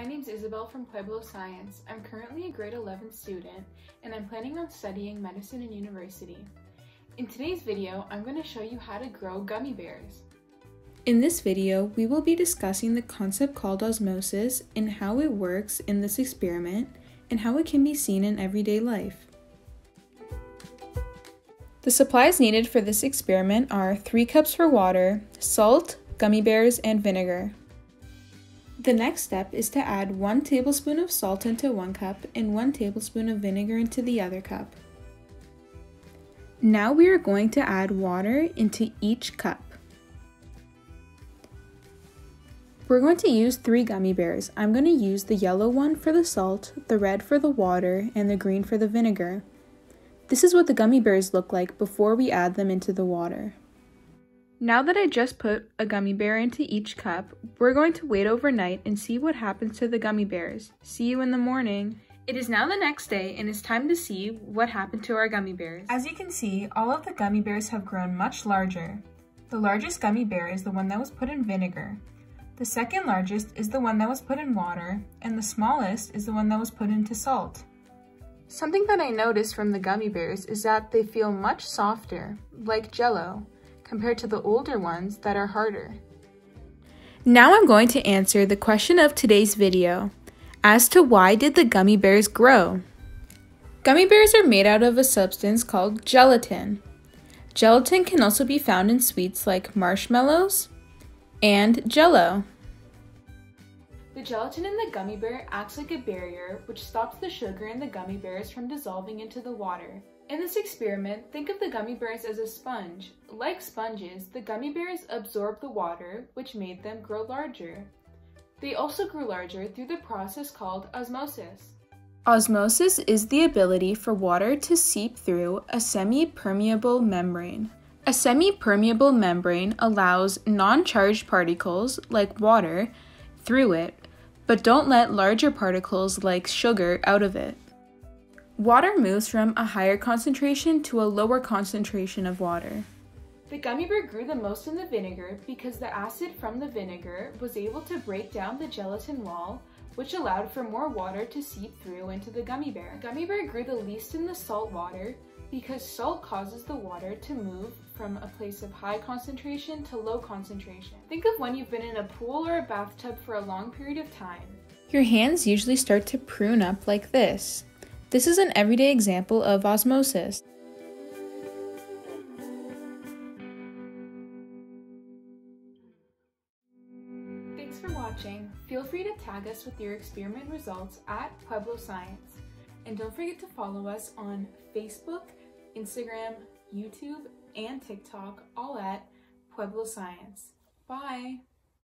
My name is Isabel from Pueblo Science. I'm currently a grade 11 student and I'm planning on studying medicine in university. In today's video, I'm going to show you how to grow gummy bears. In this video, we will be discussing the concept called osmosis and how it works in this experiment and how it can be seen in everyday life. The supplies needed for this experiment are 3 cups for water, salt, gummy bears, and vinegar. The next step is to add 1 tablespoon of salt into one cup and 1 tablespoon of vinegar into the other cup. Now we are going to add water into each cup. We're going to use three gummy bears. I'm going to use the yellow one for the salt, the red for the water, and the green for the vinegar. This is what the gummy bears look like before we add them into the water. Now that I just put a gummy bear into each cup, we're going to wait overnight and see what happens to the gummy bears. See you in the morning. It is now the next day and it's time to see what happened to our gummy bears. As you can see, all of the gummy bears have grown much larger. The largest gummy bear is the one that was put in vinegar. The second largest is the one that was put in water, and the smallest is the one that was put into salt. Something that I noticed from the gummy bears is that they feel much softer, like jello compared to the older ones that are harder. Now I'm going to answer the question of today's video as to why did the gummy bears grow? Gummy bears are made out of a substance called gelatin. Gelatin can also be found in sweets like marshmallows and jello. The gelatin in the gummy bear acts like a barrier which stops the sugar in the gummy bears from dissolving into the water. In this experiment, think of the gummy bears as a sponge. Like sponges, the gummy bears absorbed the water, which made them grow larger. They also grew larger through the process called osmosis. Osmosis is the ability for water to seep through a semi-permeable membrane. A semi-permeable membrane allows non-charged particles, like water, through it, but don't let larger particles like sugar out of it. Water moves from a higher concentration to a lower concentration of water. The gummy bear grew the most in the vinegar because the acid from the vinegar was able to break down the gelatin wall, which allowed for more water to seep through into the gummy bear. The gummy bear grew the least in the salt water because salt causes the water to move from a place of high concentration to low concentration. Think of when you've been in a pool or a bathtub for a long period of time. Your hands usually start to prune up like this. This is an everyday example of osmosis. Thanks for watching. Feel free to tag us with your experiment results at Pueblo Science. And don't forget to follow us on Facebook, Instagram, YouTube, and TikTok, all at Pueblo Science. Bye!